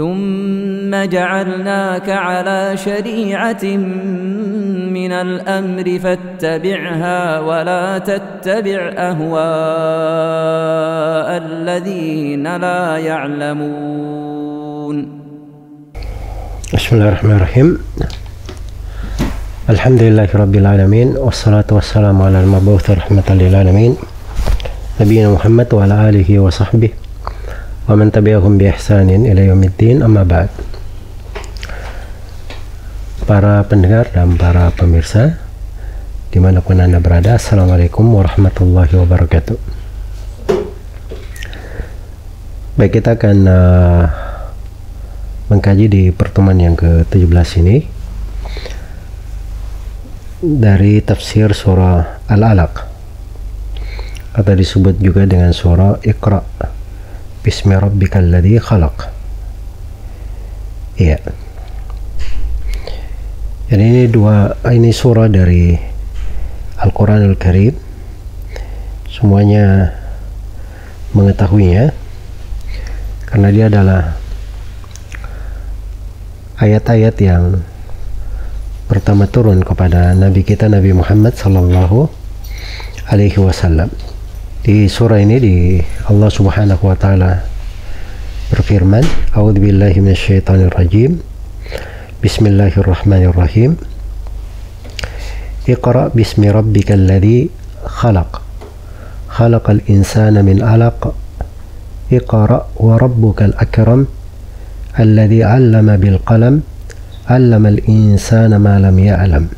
ثم جعلناك على شريعة من الأمر فاتبعها ولا تتبع أهواء الذين لا يعلمون. بسم الله الرحمن الرحيم. الحمد لله رب العالمين والصلاة والسلام على المبعوث رحمة للعالمين. نبينا محمد وعلى آله وصحبه man tabi'ahum bi ihsanin ila yaumiddin amma ba'd. Para pendengar dan para pemirsa di mana pun anda berada assalamualaikum warahmatullahi wabarakatuh. Baik kita akan uh, mengkaji di pertemuan yang ke-17 ini dari tafsir surah Al-Alaq atau disebut juga dengan surah Iqra' Bismi rabbikal ladzi khalaq. Iya. Jadi ini dua ini surah dari Al-Qur'an Al-Karim. Semuanya mengetahuinya karena dia adalah ayat-ayat yang pertama turun kepada Nabi kita Nabi Muhammad sallallahu alaihi wasallam. Di surah ini di Allah Subhanahu wa taala berfirman, "A'udzubillahi minasyaitonirrajim. Bismillahirrahmanirrahim. Iqra bismi rabbikal ladzi khalaq. Khalaqal insana min 'alaq. Iqra wa rabbukal akram. Alladzi 'allama bil qalam. 'Allamal insana ma lam ya'lam."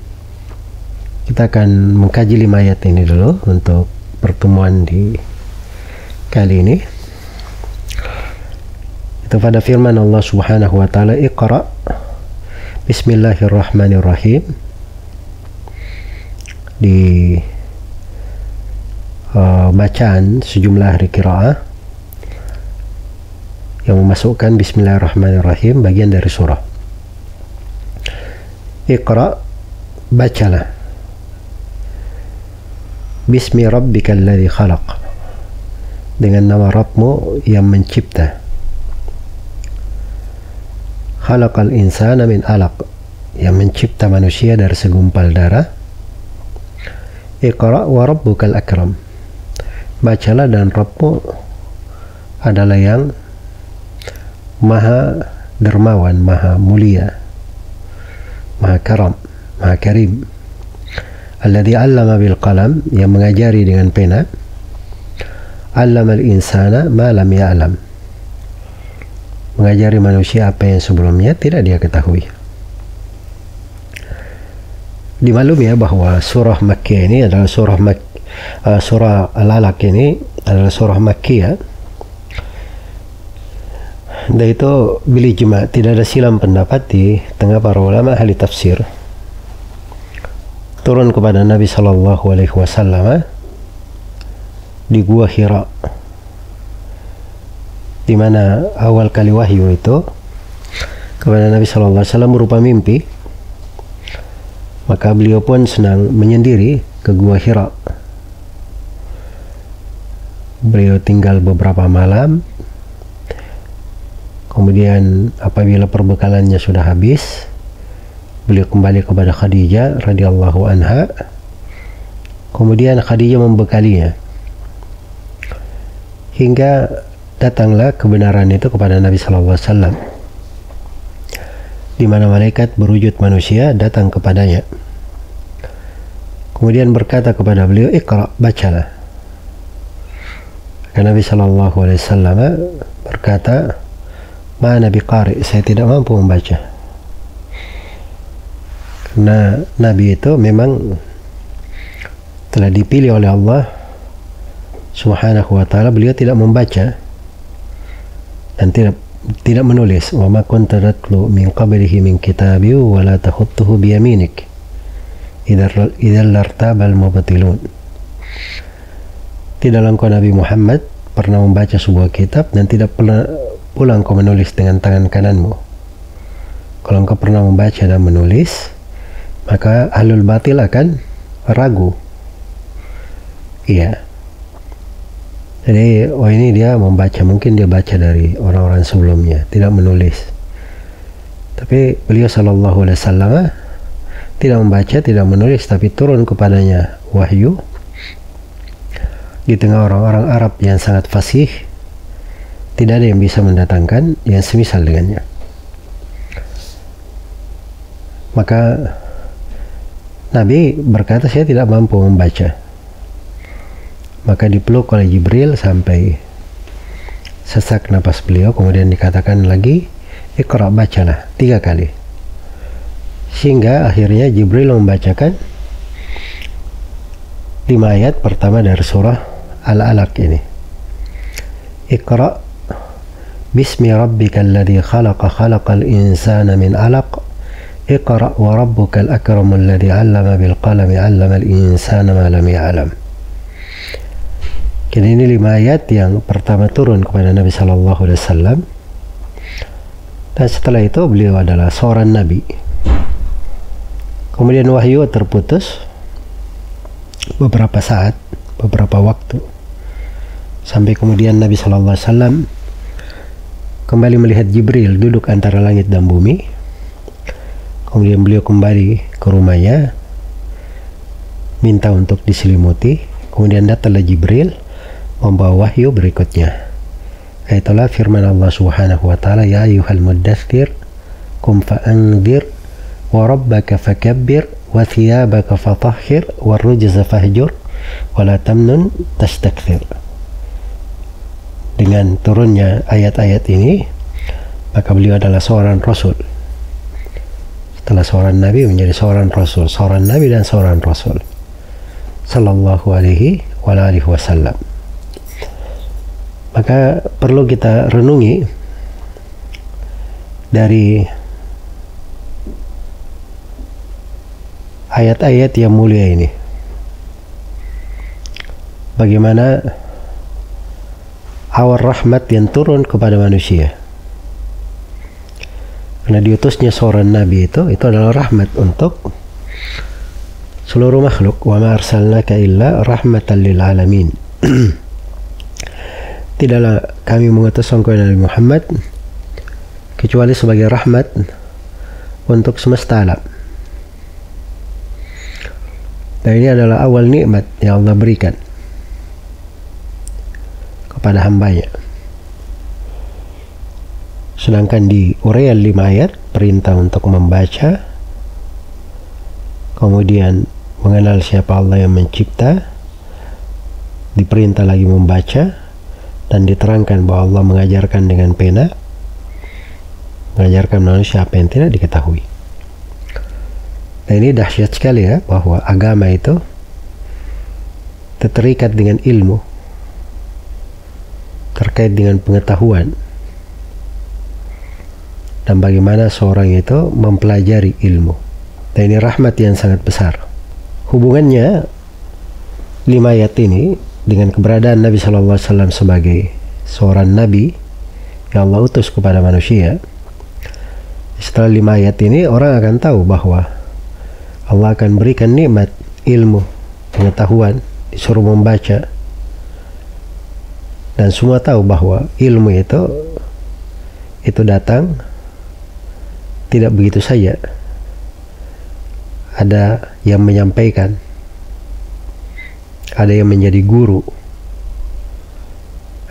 Kita akan mengkaji lima ayat ini dulu untuk pertemuan di kali ini. Itu pada firman Allah Subhanahu wa taala Iqra Bismillahirrahmanirrahim. Di uh, bacaan sejumlah hari kiraah yang memasukkan Bismillahirrahmanirrahim bagian dari surah. Iqra bacalah Bismi rabbikal ladzi khalaq. Dengan nama Rabbmu yang mencipta. Khalaqal insana min alaq. Yang mencipta manusia dari segumpal darah. Iqra wa rabbukal akram. Bacalah dan Rabbmu adalah yang maha dermawan, maha mulia, maha karam, maha karim alladhi allama bil qalam yang mengajari dengan pena. Allama al insana ma lam ya'lam. Mengajari manusia apa yang sebelumnya tidak dia ketahui. Dimaklum ya bahwa surah Makkiyah ini adalah surah Mak uh, surah Al-Alaq ini adalah surah Makkiyah. Dan itu bila jemaah tidak ada silam pendapat di tengah para ulama ahli tafsir turun kepada Nabi Shallallahu Alaihi Wasallam eh, di gua Hira. Di mana awal kali wahyu itu kepada Nabi Shallallahu Alaihi Wasallam berupa mimpi. Maka beliau pun senang menyendiri ke gua Hira. Beliau tinggal beberapa malam. Kemudian apabila perbekalannya sudah habis beliau kembali kepada Khadijah radhiyallahu anha. Kemudian Khadijah membekalinya. Hingga datanglah kebenaran itu kepada Nabi sallallahu alaihi wasallam. Di mana malaikat berwujud manusia datang kepadanya. Kemudian berkata kepada beliau Iqra bacalah. Karena Nabi sallallahu alaihi wasallam berkata mana biqari saya tidak mampu membaca karena Nabi itu memang telah dipilih oleh Allah Subhanahu wa taala. Beliau tidak membaca dan tidak tidak menulis wa ma kunta tatlu min qablihi min kitabi wa la takhutuhu bi yaminik idzal lartabal mubtilun tidaklah engkau Nabi Muhammad pernah membaca sebuah kitab dan tidak pernah pula engkau menulis dengan tangan kananmu. Kalau engkau pernah membaca dan menulis maka ahlul batil akan ragu iya Jadi, oh ini dia membaca, mungkin dia baca dari orang-orang sebelumnya, tidak menulis. Tapi beliau Shallallahu Alaihi Wasallam tidak membaca, tidak menulis, tapi turun kepadanya wahyu di tengah orang-orang Arab yang sangat fasih. Tidak ada yang bisa mendatangkan yang semisal dengannya. Maka Nabi berkata, saya tidak mampu membaca. Maka dipeluk oleh Jibril sampai sesak napas beliau. Kemudian dikatakan lagi ikra bacalah. Tiga kali. Sehingga akhirnya Jibril membacakan lima ayat pertama dari surah Al-Alaq ini. Ikra bismi rabbikal ladzi khalaqa khalaqal insana min alaq اقرأ وربك الأكرم الذي علم بالقلم علم الإنسان ما لم يعلم Kini ini lima ayat yang pertama turun kepada Nabi Shallallahu Alaihi Wasallam dan setelah itu beliau adalah seorang Nabi. Kemudian wahyu terputus beberapa saat, beberapa waktu sampai kemudian Nabi Shallallahu Alaihi Wasallam kembali melihat Jibril duduk antara langit dan bumi. Kemudian beliau kembali ke rumahnya minta untuk diselimuti. Kemudian datanglah Jibril membawa wahyu berikutnya. Itulah firman Allah Subhanahu wa taala, "Ya ayyuhal muddatsir, kum fa'anzir wa rabbaka fakabbir wa thiyabaka fatahhir wa rujza fahjur wa la tamnun tastakthir." Dengan turunnya ayat-ayat ini, maka beliau adalah seorang rasul. Setelah seorang nabi menjadi seorang rasul, seorang nabi dan seorang rasul. Sallallahu alaihi wa alihi wasallam. Maka perlu kita renungi dari ayat-ayat yang mulia ini. Bagaimana awal rahmat yang turun kepada manusia karena diutusnya seorang nabi itu itu adalah rahmat untuk seluruh makhluk wa ma arsalnaka illa rahmatan lil alamin tidaklah kami mengutus engkau Nabi Muhammad kecuali sebagai rahmat untuk semesta alam. Dan ini adalah awal nikmat yang Allah berikan kepada hambanya. Sedangkan di uraian lima ayat perintah untuk membaca, kemudian mengenal siapa Allah yang mencipta, diperintah lagi membaca, dan diterangkan bahwa Allah mengajarkan dengan pena mengajarkan manusia apa yang tidak diketahui. Nah ini dahsyat sekali ya bahwa agama itu terikat dengan ilmu terkait dengan pengetahuan dan bagaimana seorang itu mempelajari ilmu. Dan ini rahmat yang sangat besar. Hubungannya lima ayat ini dengan keberadaan Nabi Wasallam sebagai seorang Nabi yang Allah utus kepada manusia, setelah lima ayat ini orang akan tahu bahwa Allah akan berikan nikmat ilmu, pengetahuan, disuruh membaca, dan semua tahu bahwa ilmu itu itu datang tidak begitu saja. Ada yang menyampaikan ada yang menjadi guru.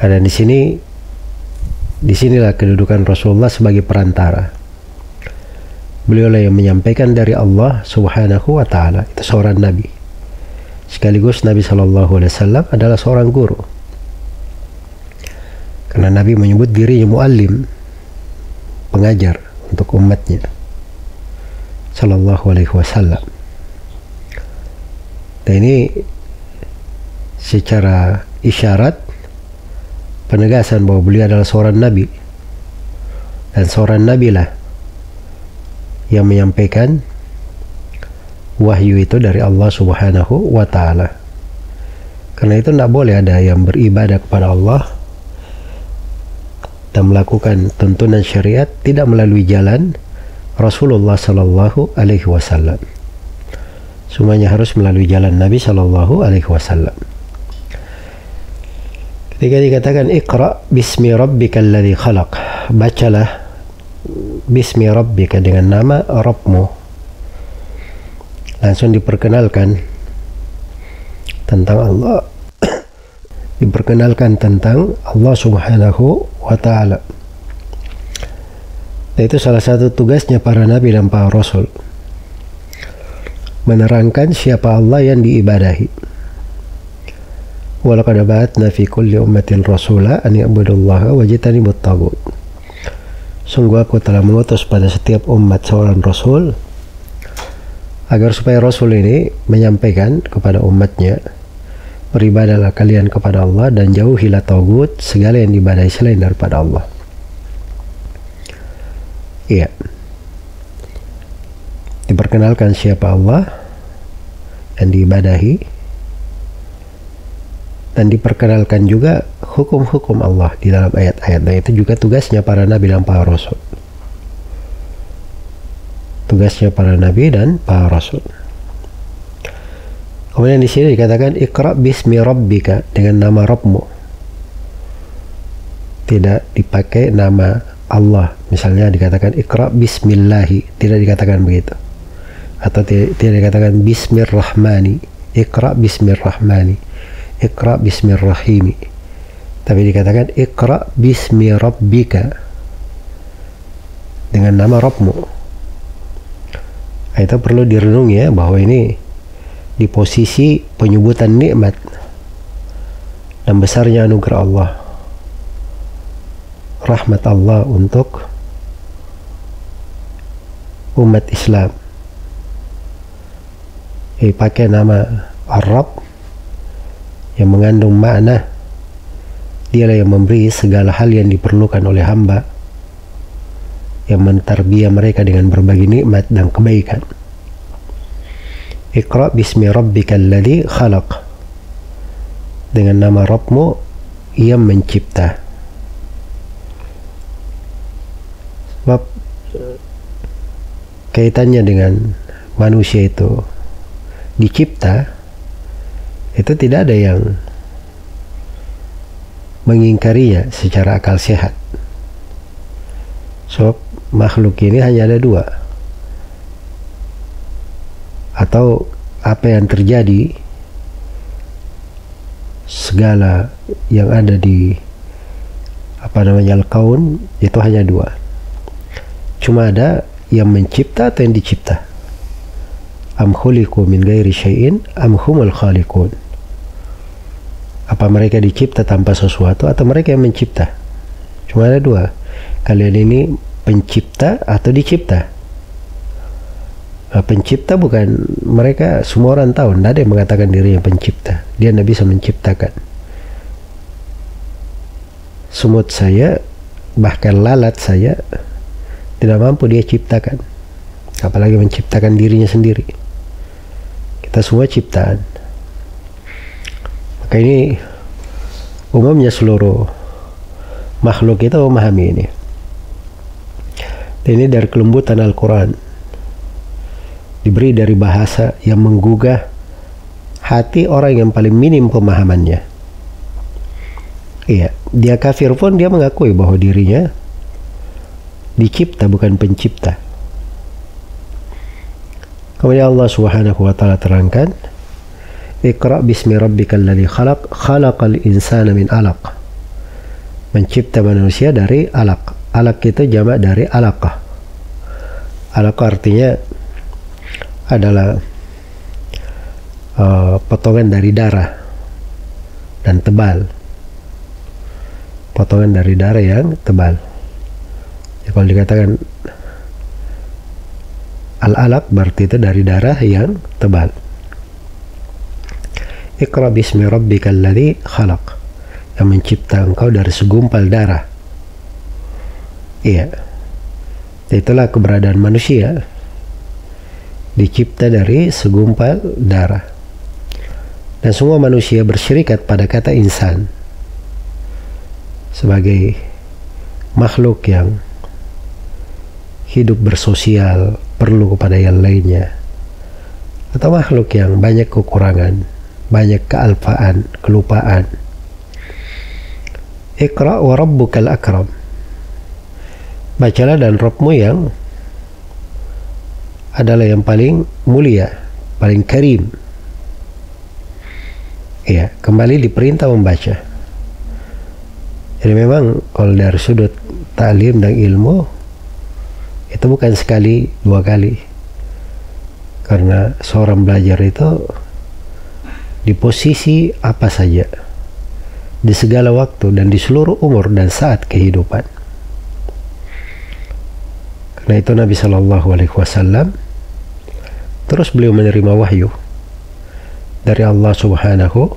Ada di sini di sinilah kedudukan Rasulullah sebagai perantara. Beliau yang menyampaikan dari Allah Subhanahu wa taala. Itu seorang nabi. Sekaligus Nabi Shallallahu alaihi wasallam adalah seorang guru. Karena Nabi menyebut dirinya muallim, pengajar untuk umatnya. Shallallahu alaihi wasallam. Dan ini secara isyarat penegasan bahwa beliau adalah seorang nabi dan seorang nabi lah yang menyampaikan wahyu itu dari Allah Subhanahu wa taala. Karena itu tidak boleh ada yang beribadah kepada Allah melakukan tuntunan syariat tidak melalui jalan Rasulullah Sallallahu Alaihi Wasallam. Semuanya harus melalui jalan Nabi Sallallahu Alaihi Wasallam. Jika dikatakan Iqra bismi rabbikal ladzi khalaq. Bacalah bismi rabbika dengan nama Rabbmu. Langsung diperkenalkan tentang Allah. Diperkenalkan tentang Allah Subhanahu wa taala. Itu salah satu tugasnya para nabi dan para rasul. Menerangkan siapa Allah yang diibadahi. Walaqad ba'atna fi kulli ummatin rasula an ya'budullaha wajtanibut tagut. Sungguh aku telah mengutus pada setiap umat seorang rasul agar supaya rasul ini menyampaikan kepada umatnya beribadahlah kalian kepada Allah dan jauhilah tagut segala yang diibadahi selain daripada Allah. Iya. Diperkenalkan siapa Allah yang diibadahi dan diperkenalkan juga hukum-hukum Allah di dalam ayat-ayat dan itu juga tugasnya para nabi dan para rasul tugasnya para nabi dan para rasul kemudian di sini dikatakan ikra bismi rabbika dengan nama Rabbmu tidak dipakai nama Allah misalnya dikatakan ikra bismillahi tidak dikatakan begitu atau tidak, tidak dikatakan bismirrahmani ikra bismirrahmani Iqra bismillahirrahmanirrahim. Tapi dikatakan Iqra bismi rabbika dengan nama Rabbmu. Itu perlu direnungi ya bahwa ini di posisi penyebutan nikmat dan besarnya anugerah Allah. Rahmat Allah untuk umat Islam. Eh, pakai nama Arab yang mengandung makna dialah yang memberi segala hal yang diperlukan oleh hamba yang mentarbiah mereka dengan berbagai nikmat dan kebaikan Iqra bismi rabbikal ladzi khalaq dengan nama Rabbmu ia mencipta sebab kaitannya dengan manusia itu dicipta itu tidak ada yang mengingkarinya secara akal sehat. So, makhluk ini hanya ada dua. Atau apa yang terjadi segala yang ada di apa namanya al-kaun itu hanya dua. Cuma ada yang mencipta atau yang dicipta. Am khuliqu min ghairi syai'in am humul khaliqun. Apa mereka dicipta tanpa sesuatu atau mereka yang mencipta? Cuma ada dua. Kalian ini pencipta atau dicipta pencipta bukan mereka semua orang tahu. Tidak ada yang mengatakan dirinya pencipta. Dia tidak bisa menciptakan. Semut saya bahkan lalat saya tidak mampu dia ciptakan. Apalagi menciptakan dirinya sendiri. Kita semua ciptaan. Maka ini umumnya seluruh makhluk kita memahami ini. Ini dari kelembutan Al-Quran diberi dari bahasa yang menggugah hati orang yang paling minim pemahamannya iya dia kafir pun dia mengakui bahwa dirinya dicipta bukan pencipta Kemudian Allah Subhanahu wa taala terangkan, "Iqra bismi rabbikal ladzi khalaq, khalaqal insana min 'alaq." Mencipta manusia dari alaq. Alaq itu jamak dari alaqah. Alaqah artinya adalah uh, potongan dari darah dan tebal. Potongan dari darah yang tebal. Ya, kalau dikatakan Al-alaq berarti itu dari darah yang tebal. Iqra bismi rabbikal ladzi khalaq. Yang mencipta engkau dari segumpal darah. Iya. Itulah keberadaan manusia. Dicipta dari segumpal darah. Dan semua manusia bersyirikat pada kata insan. Sebagai makhluk yang hidup bersosial, perlu kepada yang lainnya atau makhluk yang banyak kekurangan banyak kealpaan kelupaan Iqra wa rabbukal akram. Bacalah dan Rabbmu yang adalah yang paling mulia, paling karim. Ya, kembali diperintah membaca. Jadi memang kalau dari sudut taklim dan ilmu itu bukan sekali dua kali karena seorang belajar itu di posisi apa saja di segala waktu dan di seluruh umur dan saat kehidupan. Karena itu Nabi Shallallahu Alaihi Wasallam terus beliau menerima wahyu dari Allah Subhanahu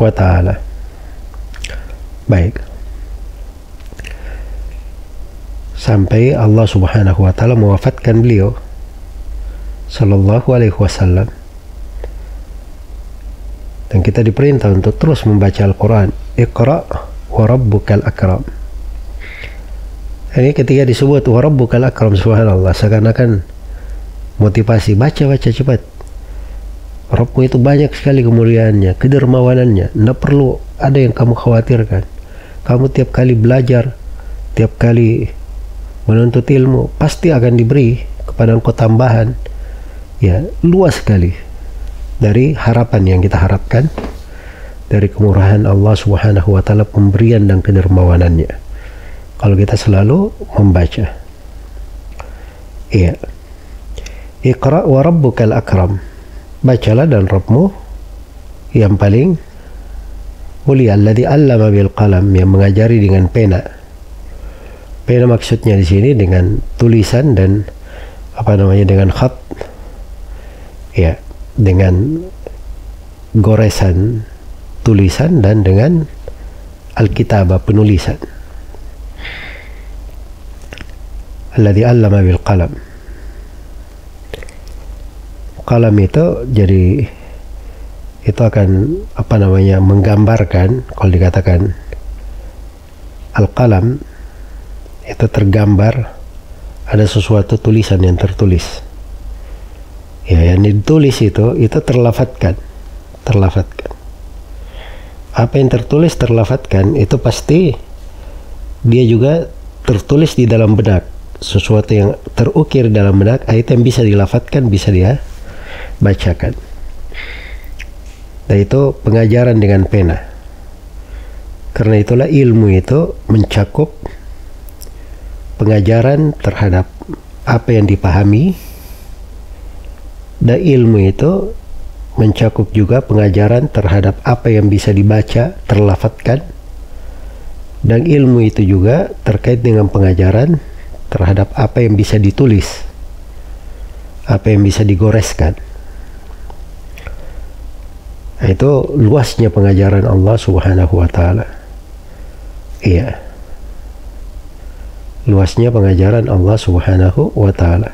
wa Ta'ala. Baik. Sampai Allah Subhanahu wa Ta'ala mewafatkan beliau Sallallahu Alaihi Wasallam dan kita diperintah untuk terus membaca Al-Quran Iqra wa rabbukal akram ini ketika disebut wa rabbukal akram subhanallah seakan-akan motivasi baca-baca cepat. Rabbmu itu banyak sekali kemuliaannya kedermawanannya. Tidak perlu ada yang kamu khawatirkan. Kamu tiap kali belajar tiap kali menuntut ilmu pasti akan diberi kepada engkau tambahan. Ya luas sekali dari harapan yang kita harapkan dari kemurahan Allah Subhanahu wa taala pemberian dan kedermawanannya. Kalau kita selalu membaca. Iya. Iqra wa rabbukal akram. Bacalah dan Rabbmu yang paling mulia alladzi 'allama bil qalam yang mengajari dengan pena. Pena maksudnya di sini dengan tulisan dan apa namanya dengan khat. Ya, dengan goresan tulisan dan dengan alkitabah penulisan alladhi allama bil qalam. Qalam itu jadi itu akan apa namanya menggambarkan kalau dikatakan al-qalam itu tergambar ada sesuatu tulisan yang tertulis. Ya yang ditulis itu itu terlafatkan terlafatkan. Apa yang tertulis terlafatkan itu pasti dia juga tertulis di dalam benak sesuatu yang terukir dalam benak itu yang bisa dilafatkan bisa dia bacakan. Dan itu pengajaran dengan pena. Karena itulah ilmu itu mencakup pengajaran terhadap apa yang dipahami dan ilmu itu mencakup juga pengajaran terhadap apa yang bisa dibaca, terlafatkan, dan ilmu itu juga terkait dengan pengajaran terhadap apa yang bisa ditulis, apa yang bisa digoreskan. Nah, itu luasnya pengajaran Allah Subhanahu wa taala. Iya. Luasnya pengajaran Allah Subhanahu wa taala.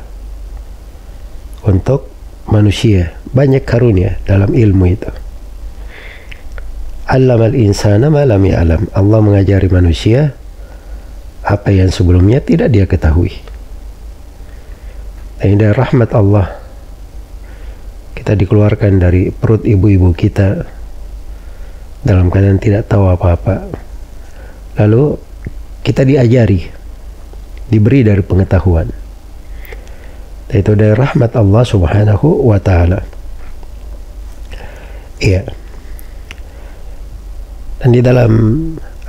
Untuk manusia banyak karunia dalam ilmu itu al-insana. Allah mengajari manusia apa yang sebelumnya tidak dia ketahui. Dan dari rahmat Allah kita dikeluarkan dari perut ibu-ibu kita dalam keadaan tidak tahu apa-apa. Lalu kita diajari, diberi dari pengetahuan itu dari rahmat Allah Subhanahu wa taala. Iya. Dan di dalam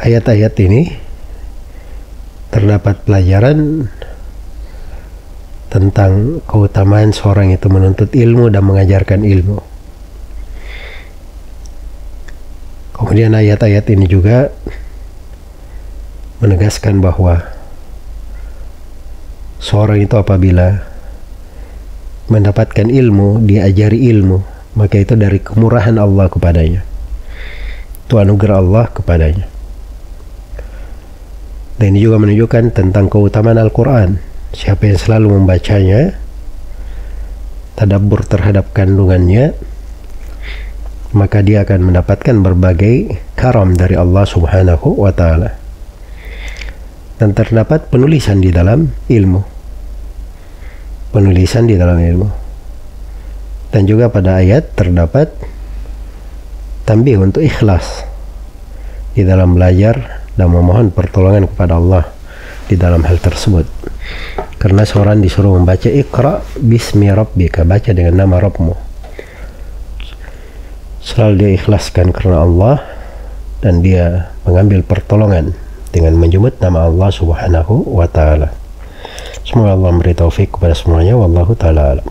ayat-ayat ini terdapat pelajaran tentang keutamaan seorang itu menuntut ilmu dan mengajarkan ilmu. Kemudian ayat-ayat ini juga menegaskan bahwa seorang itu apabila mendapatkan ilmu, diajari ilmu, maka itu dari kemurahan Allah kepadanya. Itu anugerah Allah kepadanya. Dan ini juga menunjukkan tentang keutamaan Al-Quran. Siapa yang selalu membacanya, tadabbur terhadap kandungannya, maka dia akan mendapatkan berbagai karam dari Allah Subhanahu wa taala. Dan terdapat penulisan di dalam ilmu penulisan di dalam ilmu. Dan juga pada ayat terdapat tambih untuk ikhlas di dalam belajar dan memohon pertolongan kepada Allah di dalam hal tersebut karena seorang disuruh membaca Iqra bismi rabbika baca dengan nama Rabbmu selalu dia ikhlaskan karena Allah dan dia mengambil pertolongan dengan menyebut nama Allah Subhanahu wa taala. Semoga Allah memberi taufik kepada semuanya wallahu taala alam.